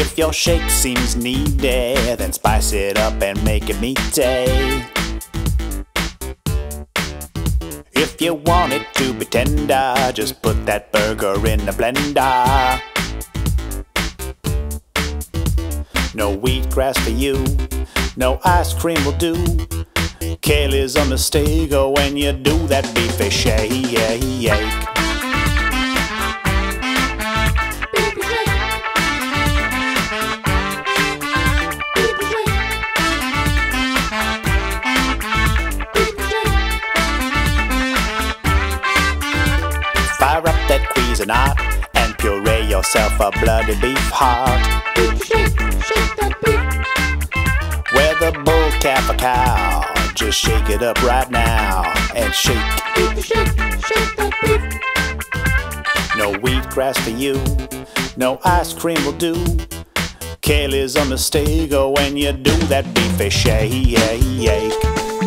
If your shake seems needy, then spice it up and make it meaty. If you want it to be tender, just put that burger in the blender. No wheatgrass for you, no ice cream will do. Kale is a mistake when you do that beefy shake. Cuisinart and puree yourself a bloody beef heart. Shake, shake that beef. Whether bull, calf, or cow, just shake it up right now and shake. Shake, shake that beef. No wheatgrass for you, no ice cream will do. Kale is a mistake oh, when you do that beefy shake.